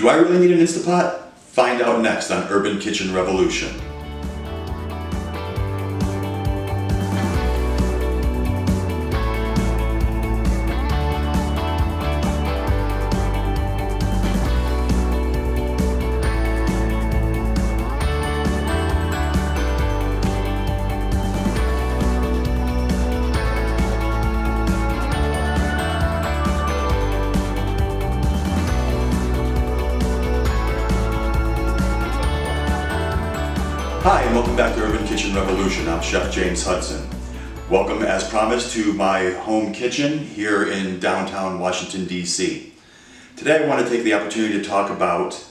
Do I really need an Instapot? Find out next on Urban Kitchen Revolution. Hi, and welcome back to Urban Kitchen Revolution. I'm Chef James Hudson. Welcome, as promised, to my home kitchen here in downtown Washington, D.C. Today I want to take the opportunity to talk about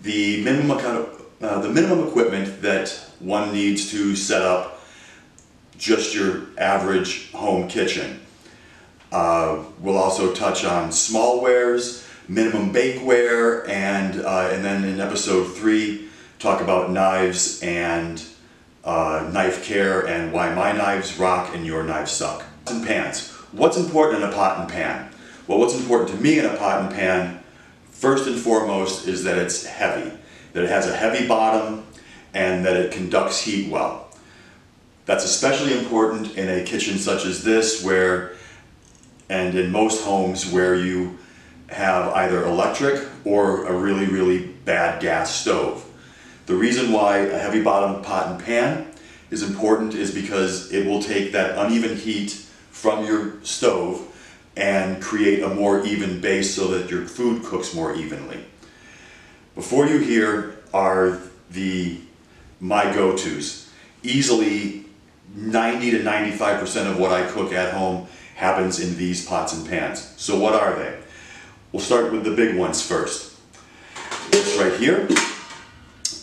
the minimum, uh, the minimum equipment that one needs to set up just your average home kitchen. Uh, we'll also touch on smallwares, minimum bakeware, and, uh, and then in episode three, talk about knives and uh, knife care and why my knives rock and your knives suck. And pans. What's important in a pot and pan? Well, what's important to me in a pot and pan, first and foremost, is that it's heavy. That it has a heavy bottom and that it conducts heat well. That's especially important in a kitchen such as this where, and in most homes where you have either electric or a really, really bad gas stove. The reason why a heavy bottom pot and pan is important is because it will take that uneven heat from your stove and create a more even base so that your food cooks more evenly. Before you here are the my go-tos. Easily 90 to 95% of what I cook at home happens in these pots and pans. So what are they? We'll start with the big ones first. It's right here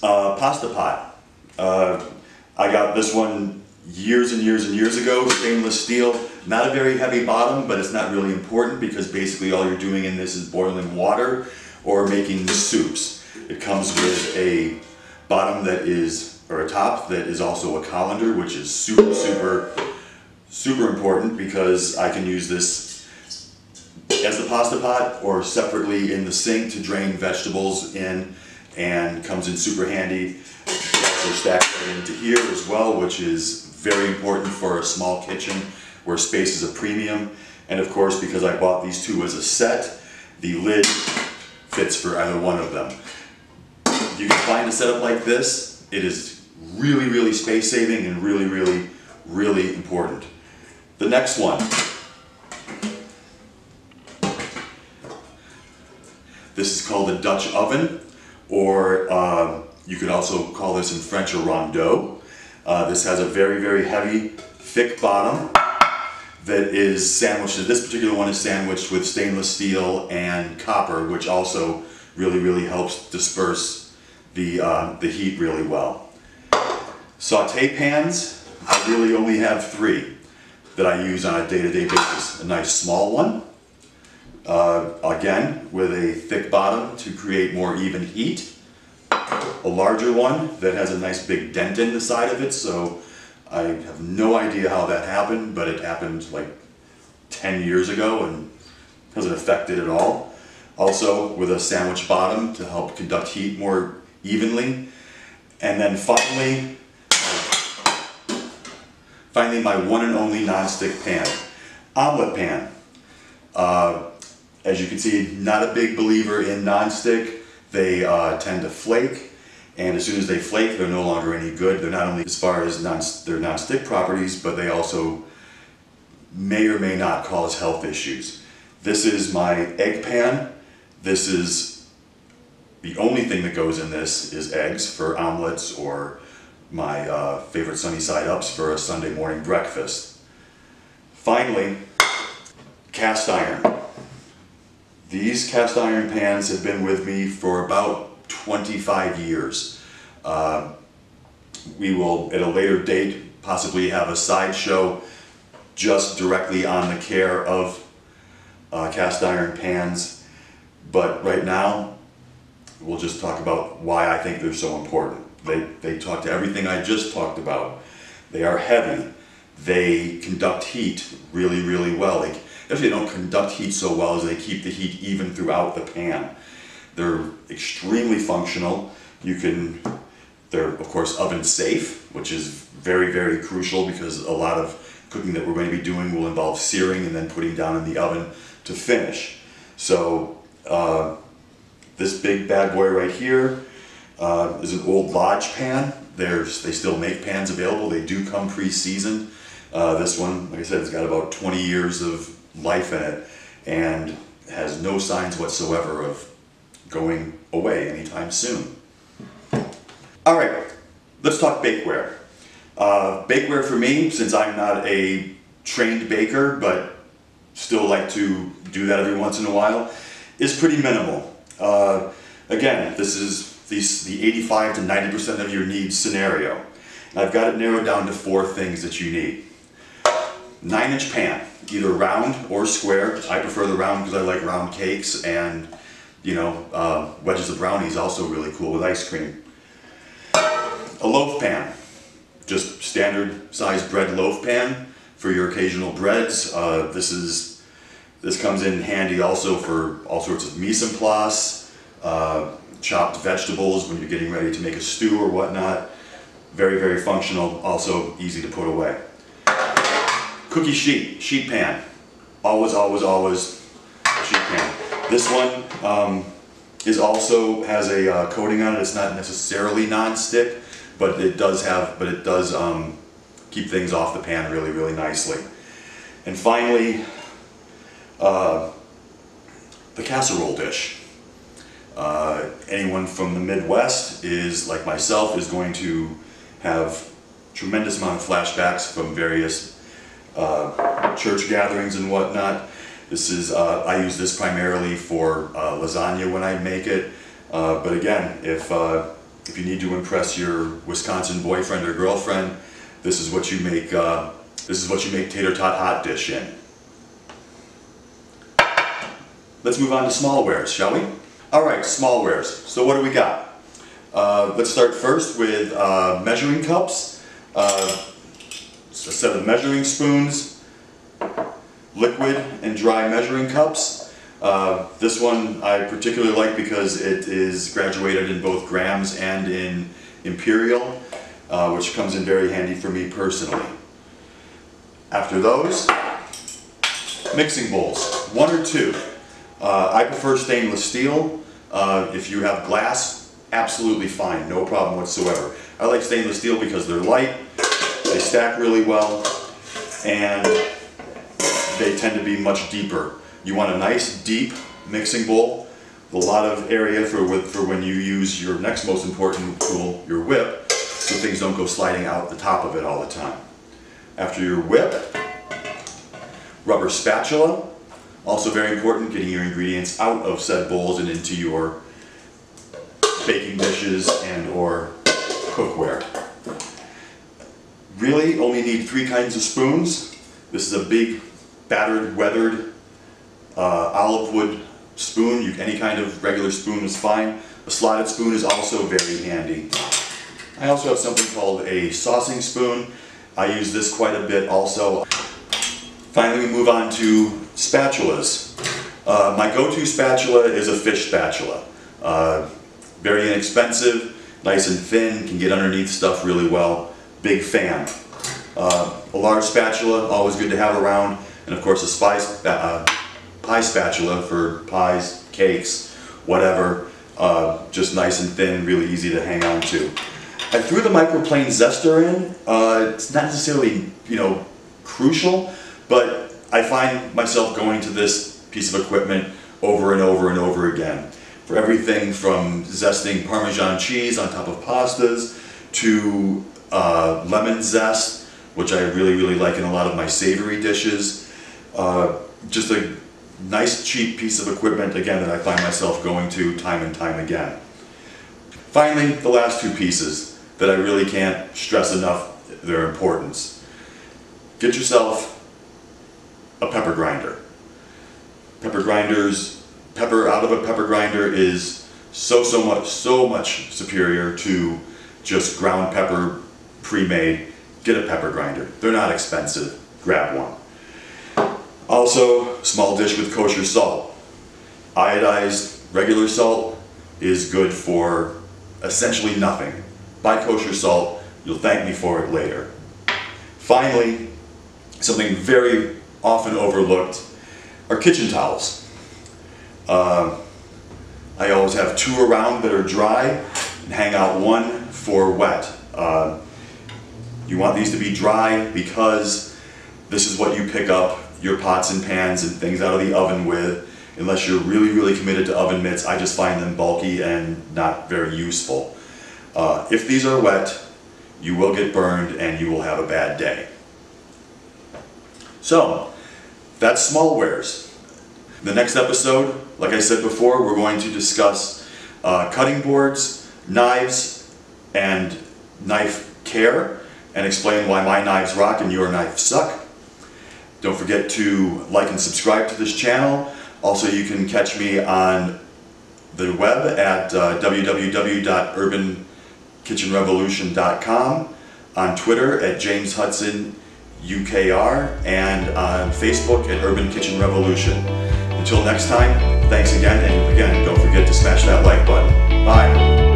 uh, pasta pot. Uh, I got this one years and years and years ago, stainless steel. Not a very heavy bottom, but it's not really important because basically all you're doing in this is boiling water or making soups. It comes with a bottom that is, or a top that is also a colander, which is super, super, super important because I can use this as the pasta pot or separately in the sink to drain vegetables in and comes in super handy. Also stacked right into here as well, which is very important for a small kitchen where space is a premium. And of course, because I bought these two as a set, the lid fits for either one of them. You can find a setup like this. It is really, really space saving and really, really, really important. The next one. This is called a Dutch oven or uh, you could also call this in French a rondeau. Uh, this has a very, very heavy, thick bottom that is sandwiched, this particular one is sandwiched with stainless steel and copper, which also really, really helps disperse the, uh, the heat really well. Saute pans, I really only have three that I use on a day-to-day -day basis. A nice small one, uh, again, with a thick bottom to create more even heat. A larger one that has a nice big dent in the side of it, so I have no idea how that happened, but it happened like 10 years ago and hasn't affected at all. Also with a sandwich bottom to help conduct heat more evenly. And then finally, finally my one and only non-stick pan, omelet pan. Uh, as you can see, not a big believer in non-stick. They uh, tend to flake, and as soon as they flake, they're no longer any good. They're not only as far as non their non-stick properties, but they also may or may not cause health issues. This is my egg pan. This is the only thing that goes in this is eggs for omelets or my uh, favorite sunny side ups for a Sunday morning breakfast. Finally, cast iron. These cast iron pans have been with me for about 25 years. Uh, we will, at a later date, possibly have a sideshow just directly on the care of uh, cast iron pans. But right now, we'll just talk about why I think they're so important. They, they talk to everything I just talked about. They are heavy. They conduct heat really, really well. They, Actually, they don't conduct heat so well as they keep the heat even throughout the pan. They're extremely functional. You can, they're of course oven safe, which is very, very crucial because a lot of cooking that we're going to be doing will involve searing and then putting down in the oven to finish. So uh, this big bad boy right here uh, is an old Lodge pan. There's, they still make pans available. They do come pre-seasoned. Uh, this one, like I said, it's got about 20 years of life in it and has no signs whatsoever of going away anytime soon. All right, let's talk bakeware. Uh, bakeware for me, since I'm not a trained baker, but still like to do that every once in a while, is pretty minimal. Uh, again, this is the, the 85 to 90% of your needs scenario. And I've got it narrowed down to four things that you need. Nine inch pan, either round or square. I prefer the round because I like round cakes and you know, uh, wedges of brownies also really cool with ice cream. A loaf pan, just standard size bread loaf pan for your occasional breads. Uh, this is this comes in handy also for all sorts of mise en place, uh, chopped vegetables when you're getting ready to make a stew or whatnot. Very, very functional, also easy to put away. Cookie sheet, sheet pan. Always, always, always sheet pan. This one um, is also has a uh, coating on it. It's not necessarily non-stick, but it does have, but it does um, keep things off the pan really, really nicely. And finally, uh, the casserole dish. Uh, anyone from the Midwest is, like myself, is going to have tremendous amount of flashbacks from various uh, church gatherings and whatnot. This is, uh, I use this primarily for uh, lasagna when I make it. Uh, but again, if, uh, if you need to impress your Wisconsin boyfriend or girlfriend, this is what you make, this is what you make tater tot hot dish in. Let's move on to smallwares, shall we? All right, smallwares. So what do we got? Uh, let's start first with uh, measuring cups, uh, a set of measuring spoons, liquid and dry measuring cups. Uh, this one I particularly like because it is graduated in both grams and in imperial, uh, which comes in very handy for me personally. After those, mixing bowls, one or two. Uh, I prefer stainless steel. Uh, if you have glass, absolutely fine, no problem whatsoever. I like stainless steel because they're light, they stack really well, and they tend to be much deeper. You want a nice deep mixing bowl with a lot of area for, for when you use your next most important tool, your whip, so things don't go sliding out the top of it all the time. After your whip, rubber spatula, also very important, getting your ingredients out of said bowls and into your baking dishes and or cookware. Really only need three kinds of spoons. This is a big battered, weathered uh, olive wood spoon. You, any kind of regular spoon is fine. A slotted spoon is also very handy. I also have something called a saucing spoon. I use this quite a bit also. Finally, we move on to spatulas. Uh, my go-to spatula is a fish spatula. Uh, very inexpensive, nice and thin, can get underneath stuff really well. Big fan. Uh, a large spatula, always good to have around. And of course a spice, uh, pie spatula for pies, cakes, whatever. Uh, just nice and thin, really easy to hang on to. I threw the microplane zester in. Uh, it's not necessarily, you know, crucial, but I find myself going to this piece of equipment over and over and over again. For everything from zesting Parmesan cheese on top of pastas to uh, lemon zest, which I really, really like in a lot of my savory dishes. Uh, just a nice cheap piece of equipment again that I find myself going to time and time again. Finally, the last two pieces that I really can't stress enough their importance. Get yourself a pepper grinder. Pepper grinders, pepper out of a pepper grinder is so, so much, so much superior to just ground pepper pre-made. Get a pepper grinder. They're not expensive. Grab one. Also, small dish with kosher salt. Iodized regular salt, is good for essentially nothing. Buy kosher salt, you'll thank me for it later. Finally, something very often overlooked are kitchen towels. Uh, I always have two around that are dry and hang out one for wet. Uh, you want these to be dry because this is what you pick up your pots and pans and things out of the oven with. Unless you're really, really committed to oven mitts, I just find them bulky and not very useful. Uh, if these are wet, you will get burned and you will have a bad day. So, that's small wares. The next episode, like I said before, we're going to discuss uh, cutting boards, knives, and knife care, and explain why my knives rock and your knives suck. Don't forget to like and subscribe to this channel. Also, you can catch me on the web at uh, www.urbankitchenrevolution.com, on Twitter at James Hudson UKR, and on Facebook at Urban Kitchen Revolution. Until next time, thanks again, and again, don't forget to smash that like button. Bye.